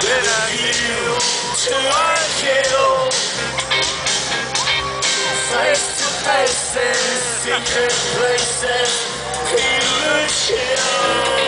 Then I kneel to I kill. Face to faces, secret places, feel the chill.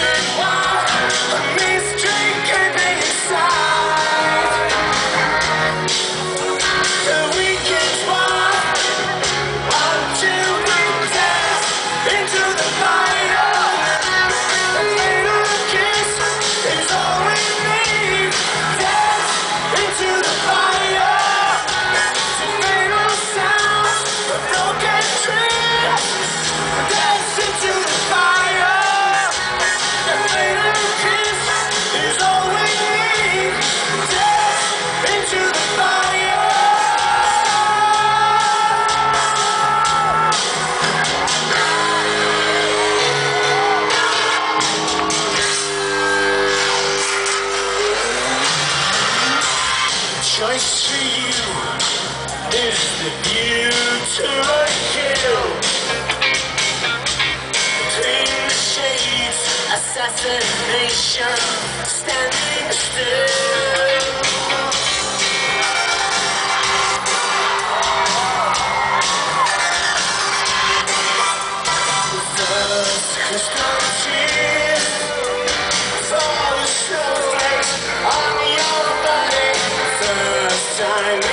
Why? I see you is the kill. Shades, assassination, standing still. time.